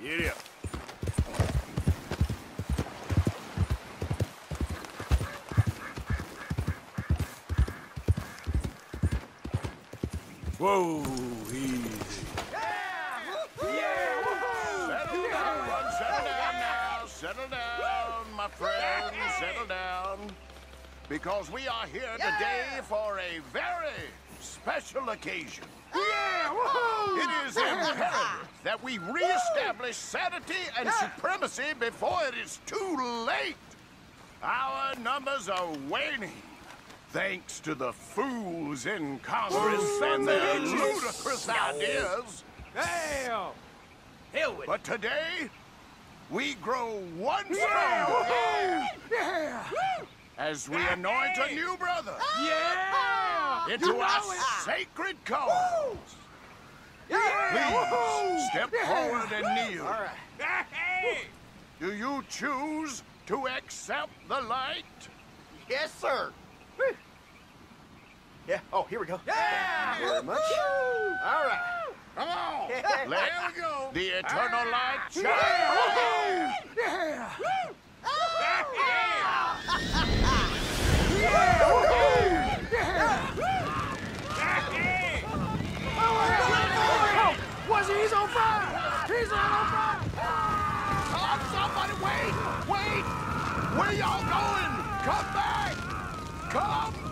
Up. Whoa, easy. Settle down, settle down now. Settle down, my friend. Settle down. Because we are here today for a very special occasion. It is imperative that we reestablish sanity and supremacy before it is too late. Our numbers are waning. Thanks to the fools in Congress and their ludicrous ideas. Damn! But today, we grow one stronger as we anoint a new brother Yeah! into our sacred cause. Please step forward and kneel. All right. Hey! Do you choose to accept the light? Yes, sir. Yeah. Oh, here we go. Yeah! Thank you very much. All right. Come on. Let go. the eternal light shine. Ah! on! Come, somebody, wait, wait. Where y'all going? Come back. Come.